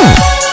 Woo!